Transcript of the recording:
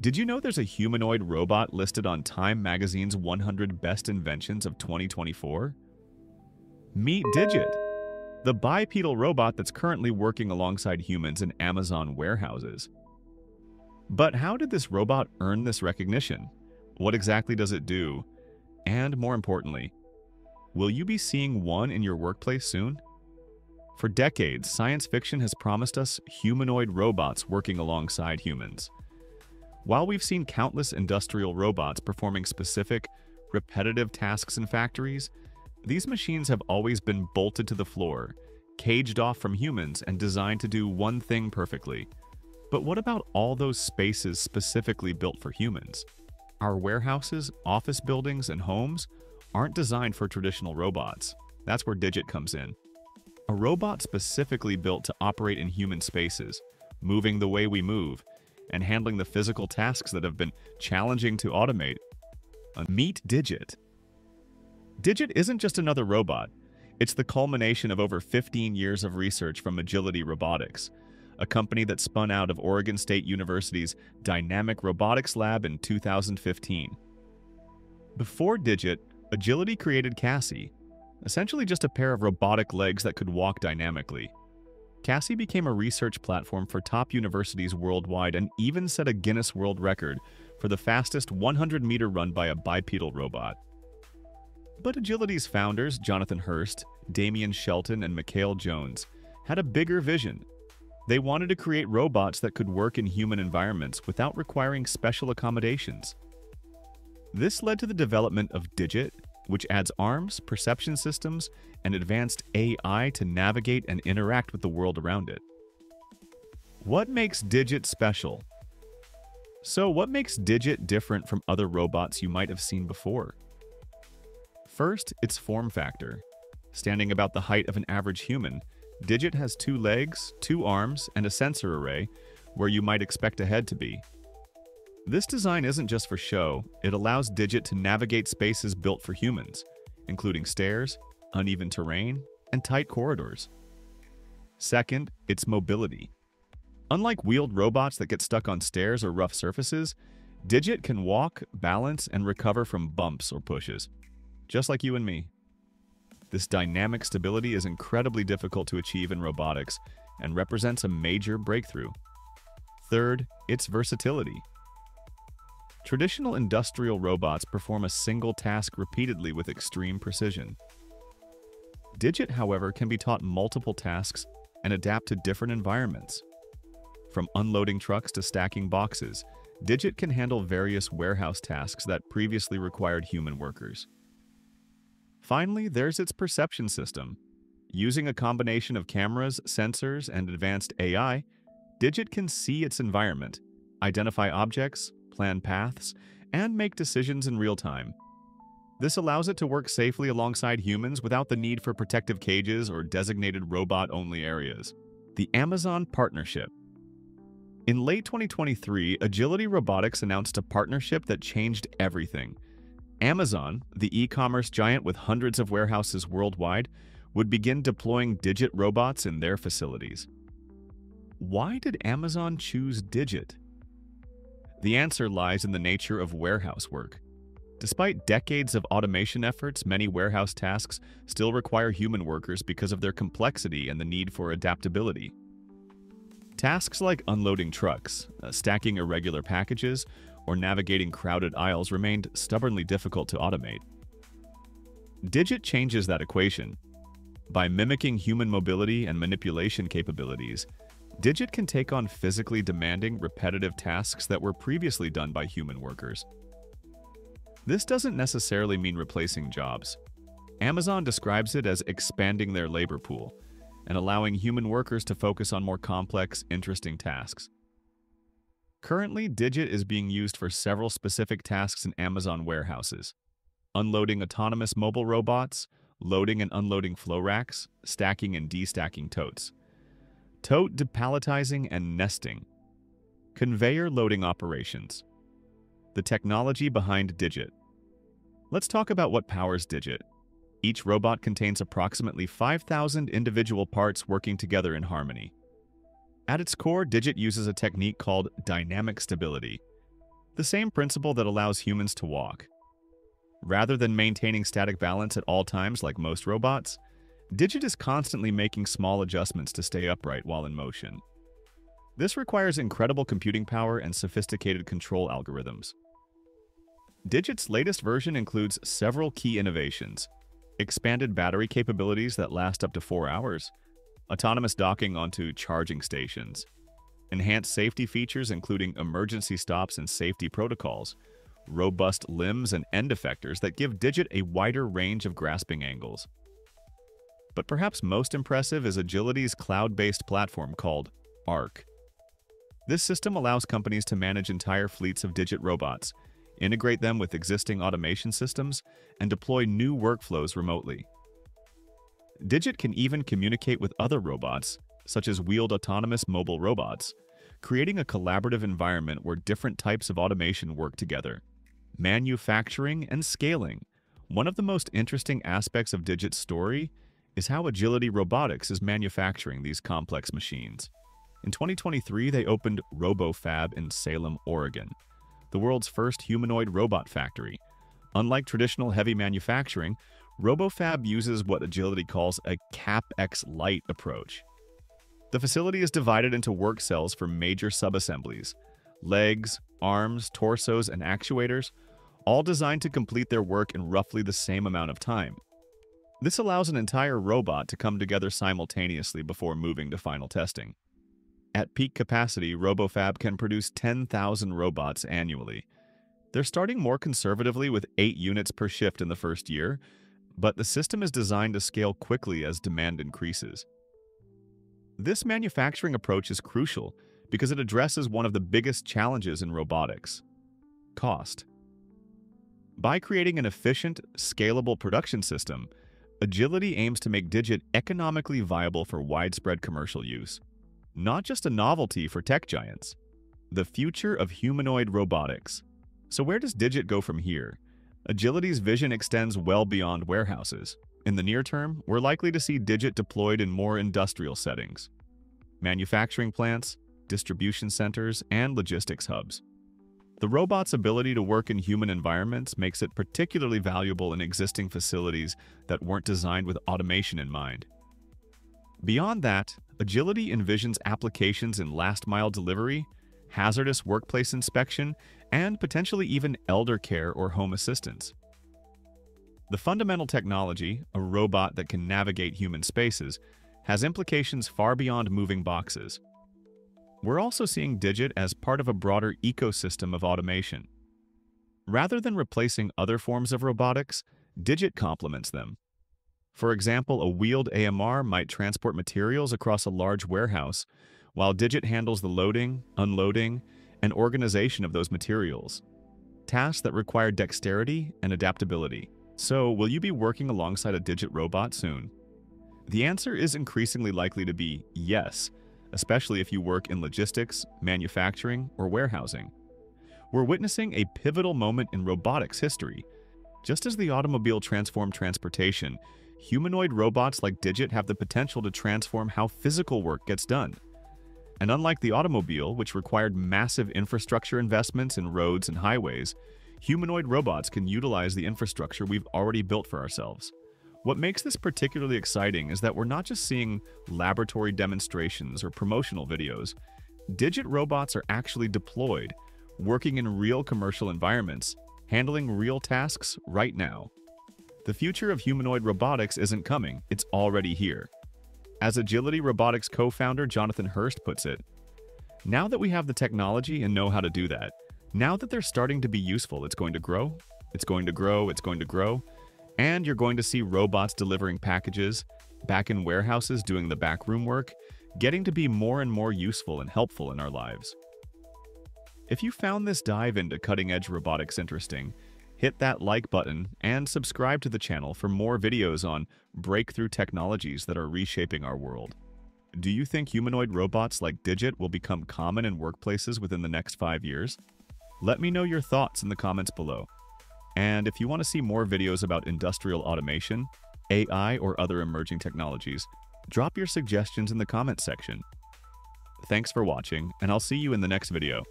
Did you know there's a humanoid robot listed on Time magazine's 100 Best Inventions of 2024? Meet Digit, the bipedal robot that's currently working alongside humans in Amazon warehouses. But how did this robot earn this recognition? What exactly does it do? And more importantly, will you be seeing one in your workplace soon? For decades, science fiction has promised us humanoid robots working alongside humans. While we've seen countless industrial robots performing specific, repetitive tasks in factories, these machines have always been bolted to the floor, caged off from humans, and designed to do one thing perfectly. But what about all those spaces specifically built for humans? Our warehouses, office buildings, and homes aren't designed for traditional robots. That's where Digit comes in. A robot specifically built to operate in human spaces, moving the way we move, and handling the physical tasks that have been challenging to automate. A meet Digit. Digit isn't just another robot. It's the culmination of over 15 years of research from Agility Robotics, a company that spun out of Oregon State University's Dynamic Robotics Lab in 2015. Before Digit, Agility created Cassie, essentially just a pair of robotic legs that could walk dynamically. Cassie became a research platform for top universities worldwide and even set a Guinness World Record for the fastest 100-meter run by a bipedal robot. But Agility's founders, Jonathan Hurst, Damion Shelton, and Mikhail Jones, had a bigger vision. They wanted to create robots that could work in human environments without requiring special accommodations. This led to the development of Digit, which adds arms, perception systems, and advanced AI to navigate and interact with the world around it. What makes Digit special? So what makes Digit different from other robots you might have seen before? First, its form factor. Standing about the height of an average human, Digit has two legs, two arms, and a sensor array, where you might expect a head to be. This design isn't just for show, it allows Digit to navigate spaces built for humans, including stairs, uneven terrain, and tight corridors. Second, its mobility. Unlike wheeled robots that get stuck on stairs or rough surfaces, Digit can walk, balance, and recover from bumps or pushes, just like you and me. This dynamic stability is incredibly difficult to achieve in robotics and represents a major breakthrough. Third, its versatility. Traditional industrial robots perform a single task repeatedly with extreme precision. Digit, however, can be taught multiple tasks and adapt to different environments. From unloading trucks to stacking boxes, Digit can handle various warehouse tasks that previously required human workers. Finally, there's its perception system. Using a combination of cameras, sensors, and advanced AI, Digit can see its environment, identify objects, plan paths, and make decisions in real time. This allows it to work safely alongside humans without the need for protective cages or designated robot-only areas. The Amazon Partnership In late 2023, Agility Robotics announced a partnership that changed everything. Amazon, the e-commerce giant with hundreds of warehouses worldwide, would begin deploying Digit robots in their facilities. Why did Amazon choose Digit? The answer lies in the nature of warehouse work. Despite decades of automation efforts, many warehouse tasks still require human workers because of their complexity and the need for adaptability. Tasks like unloading trucks, uh, stacking irregular packages, or navigating crowded aisles remained stubbornly difficult to automate. Digit changes that equation. By mimicking human mobility and manipulation capabilities, Digit can take on physically demanding, repetitive tasks that were previously done by human workers. This doesn't necessarily mean replacing jobs. Amazon describes it as expanding their labor pool and allowing human workers to focus on more complex, interesting tasks. Currently, Digit is being used for several specific tasks in Amazon warehouses. Unloading autonomous mobile robots, loading and unloading flow racks, stacking and destacking totes tote depalletizing and nesting, conveyor loading operations, the technology behind Digit. Let's talk about what powers Digit. Each robot contains approximately 5,000 individual parts working together in harmony. At its core, Digit uses a technique called dynamic stability. the same principle that allows humans to walk. Rather than maintaining static balance at all times like most robots, Digit is constantly making small adjustments to stay upright while in motion. This requires incredible computing power and sophisticated control algorithms. Digit's latest version includes several key innovations, expanded battery capabilities that last up to four hours, autonomous docking onto charging stations, enhanced safety features including emergency stops and safety protocols, robust limbs and end effectors that give Digit a wider range of grasping angles. But perhaps most impressive is Agility's cloud-based platform called ARC. This system allows companies to manage entire fleets of Digit robots, integrate them with existing automation systems, and deploy new workflows remotely. Digit can even communicate with other robots, such as wheeled autonomous mobile robots, creating a collaborative environment where different types of automation work together. Manufacturing and scaling. One of the most interesting aspects of Digit's story is how Agility Robotics is manufacturing these complex machines. In 2023, they opened RoboFab in Salem, Oregon, the world's first humanoid robot factory. Unlike traditional heavy manufacturing, RoboFab uses what Agility calls a CapEx light approach. The facility is divided into work cells for major subassemblies legs, arms, torsos, and actuators, all designed to complete their work in roughly the same amount of time. This allows an entire robot to come together simultaneously before moving to final testing. At peak capacity, RoboFab can produce 10,000 robots annually. They're starting more conservatively with 8 units per shift in the first year, but the system is designed to scale quickly as demand increases. This manufacturing approach is crucial because it addresses one of the biggest challenges in robotics cost. By creating an efficient, scalable production system, Agility aims to make Digit economically viable for widespread commercial use. Not just a novelty for tech giants. The future of humanoid robotics. So where does Digit go from here? Agility's vision extends well beyond warehouses. In the near term, we're likely to see Digit deployed in more industrial settings. Manufacturing plants, distribution centers, and logistics hubs. The robot's ability to work in human environments makes it particularly valuable in existing facilities that weren't designed with automation in mind. Beyond that, Agility envisions applications in last-mile delivery, hazardous workplace inspection, and potentially even elder care or home assistance. The fundamental technology, a robot that can navigate human spaces, has implications far beyond moving boxes. We're also seeing Digit as part of a broader ecosystem of automation. Rather than replacing other forms of robotics, Digit complements them. For example, a wheeled AMR might transport materials across a large warehouse, while Digit handles the loading, unloading, and organization of those materials. Tasks that require dexterity and adaptability. So, will you be working alongside a Digit robot soon? The answer is increasingly likely to be yes, especially if you work in logistics, manufacturing, or warehousing. We're witnessing a pivotal moment in robotics history. Just as the automobile transformed transportation, humanoid robots like Digit have the potential to transform how physical work gets done. And unlike the automobile, which required massive infrastructure investments in roads and highways, humanoid robots can utilize the infrastructure we've already built for ourselves. What makes this particularly exciting is that we're not just seeing laboratory demonstrations or promotional videos. Digit robots are actually deployed, working in real commercial environments, handling real tasks right now. The future of humanoid robotics isn't coming, it's already here. As Agility Robotics co-founder Jonathan Hurst puts it, now that we have the technology and know how to do that, now that they're starting to be useful, it's going to grow, it's going to grow, it's going to grow, and you're going to see robots delivering packages, back in warehouses doing the backroom work, getting to be more and more useful and helpful in our lives. If you found this dive into cutting-edge robotics interesting, hit that like button and subscribe to the channel for more videos on breakthrough technologies that are reshaping our world. Do you think humanoid robots like Digit will become common in workplaces within the next five years? Let me know your thoughts in the comments below. And if you want to see more videos about industrial automation, AI, or other emerging technologies, drop your suggestions in the comments section. Thanks for watching, and I'll see you in the next video.